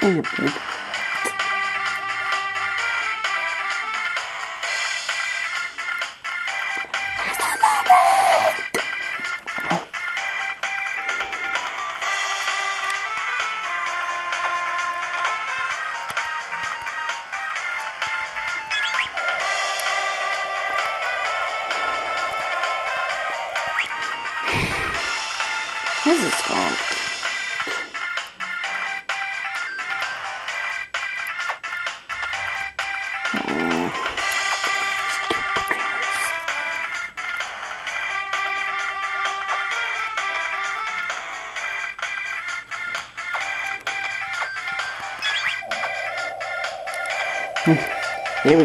That ain't a big. This is fun. Here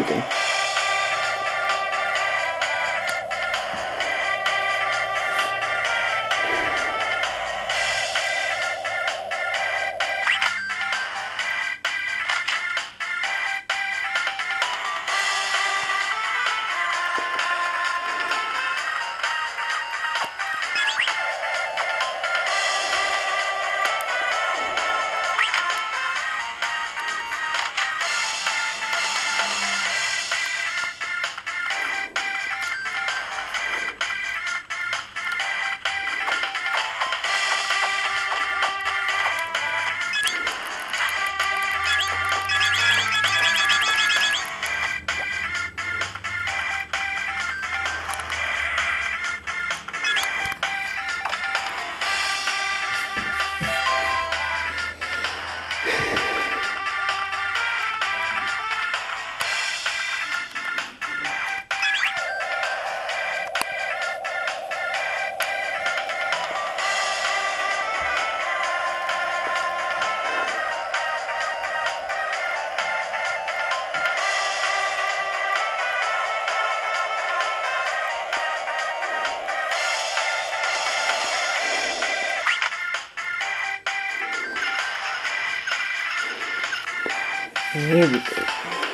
Here we go.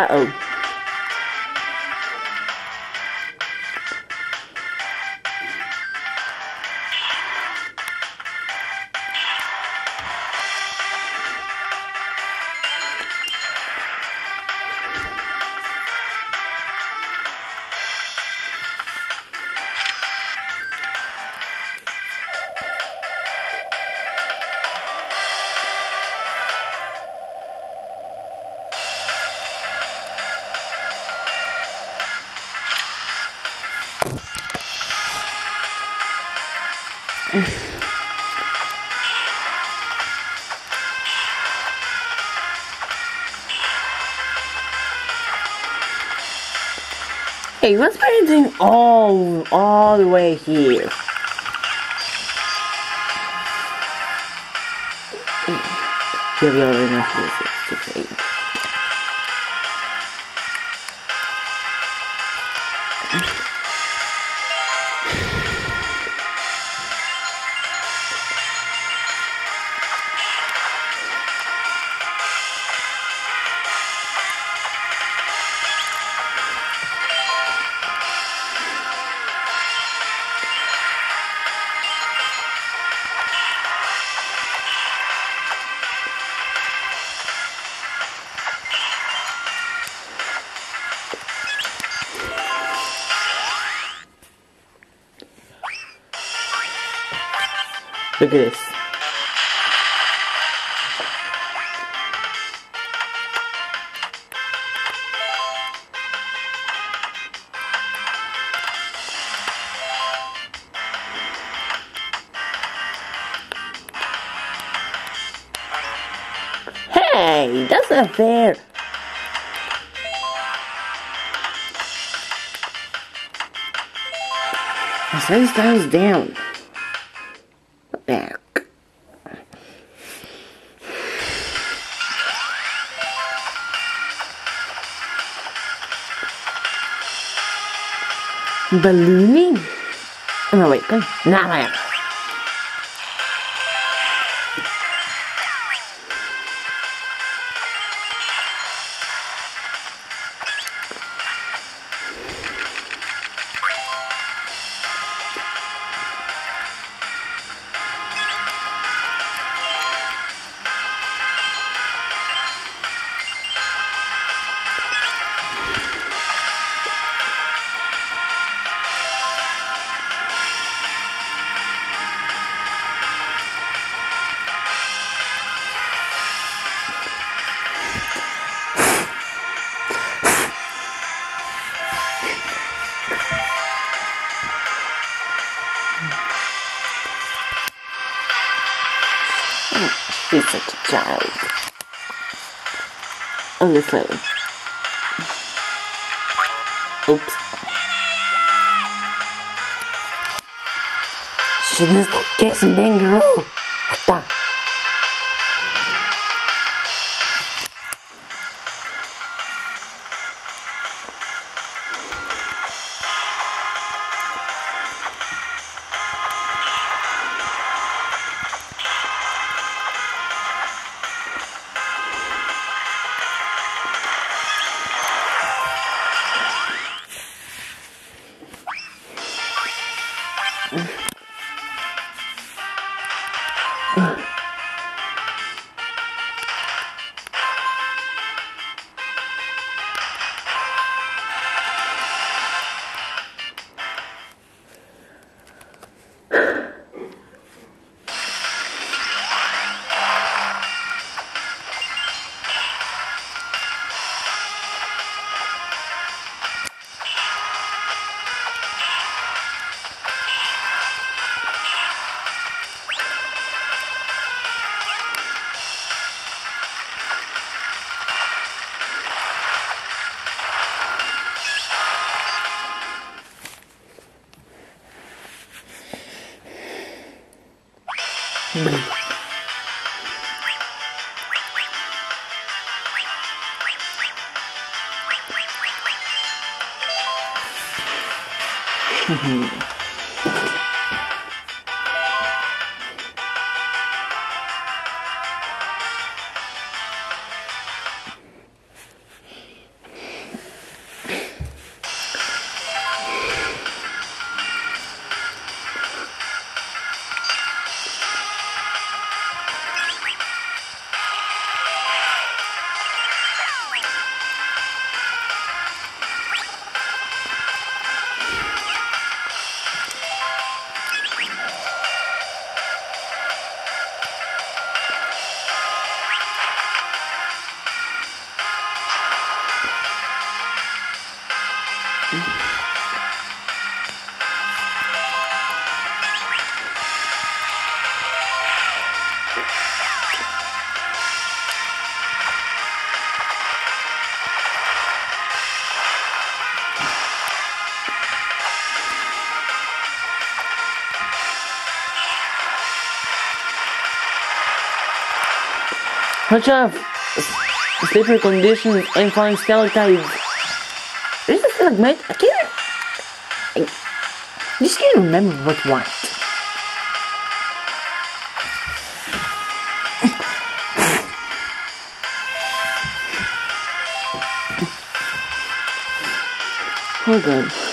Uh oh. Hey, what's doing all all the way here? We are in a Look at this. Hey, that's not fair. Son's goes down. Ballooning? Oh, no, wait, go. Nah, man. He's such a child. On the phone. Oops. Shouldn't get some dang girl. Watch out! Slippery conditions and flying stalactites. There's a stalagmite. I can't. I just can't remember what what. Oh god.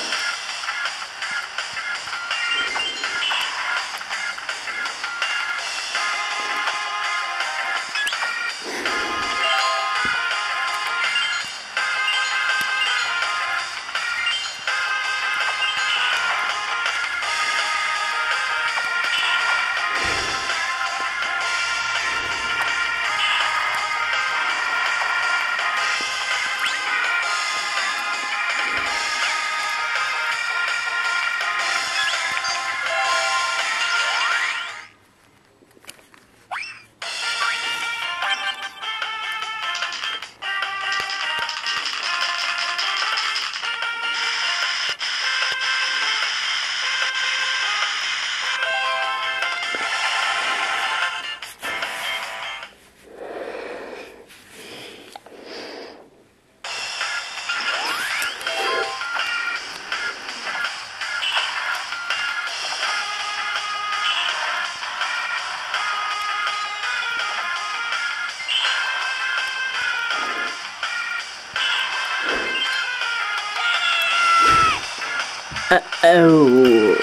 Oh.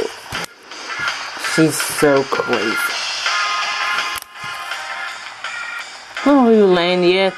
She's so crazy. Oh, you land yet?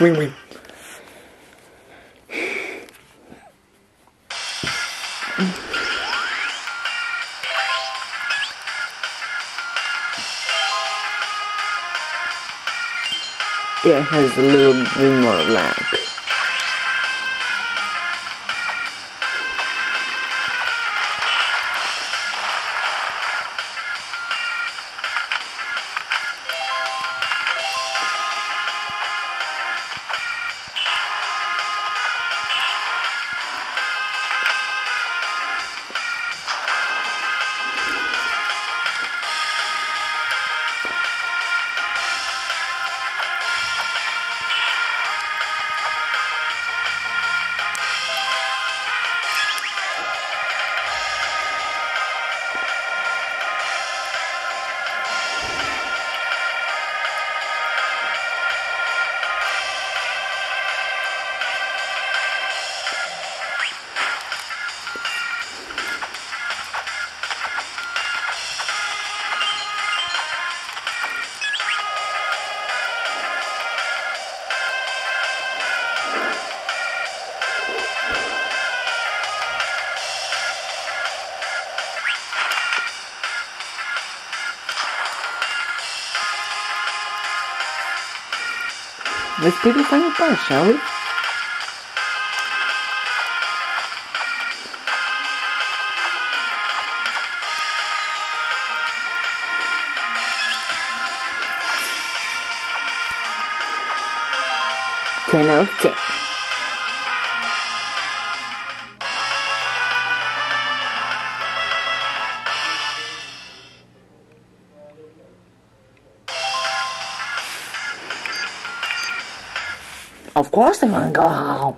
Wing wing. Yeah, it has a little bit more lag. Let's pick a funny part, shall we? Ten. Of course I'm gonna go home.